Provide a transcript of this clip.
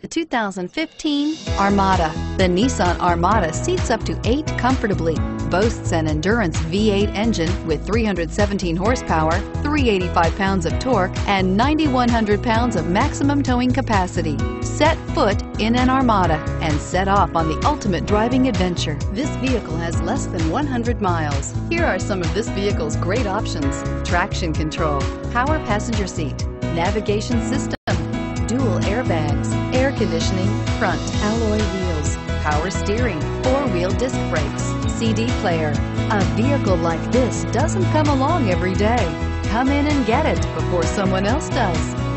The 2015 Armada. The Nissan Armada seats up to eight comfortably, boasts an Endurance V8 engine with 317 horsepower, 385 pounds of torque, and 9,100 pounds of maximum towing capacity. Set foot in an Armada and set off on the ultimate driving adventure. This vehicle has less than 100 miles. Here are some of this vehicle's great options. Traction control, power passenger seat, navigation system, dual airbags, air conditioning, front alloy wheels, power steering, four-wheel disc brakes, CD player. A vehicle like this doesn't come along every day. Come in and get it before someone else does.